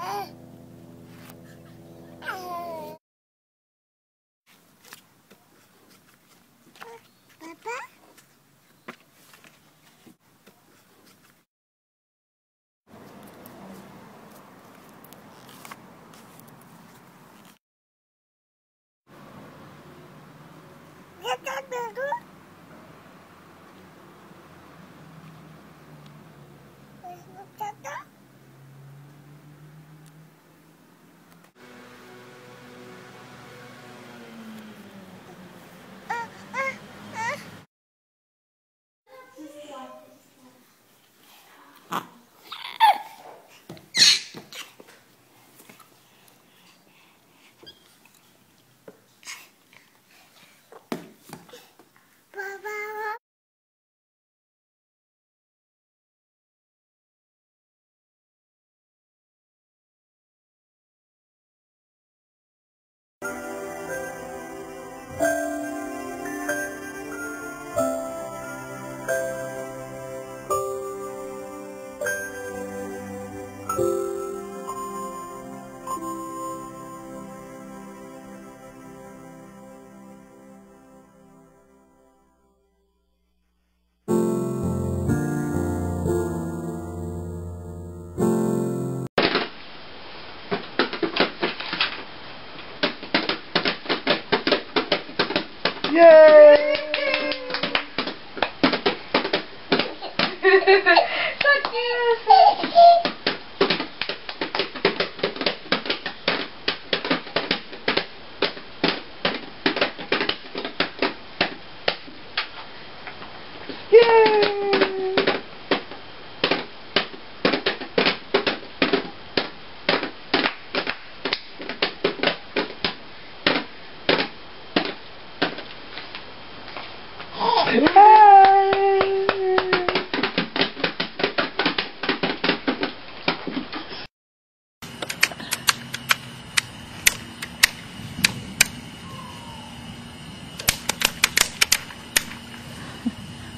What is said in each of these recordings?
Ah! Yay! Fuck you!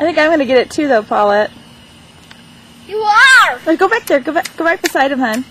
I think I'm going to get it too, though, Paulette. You are! go back there. Go back, go back beside him, hon.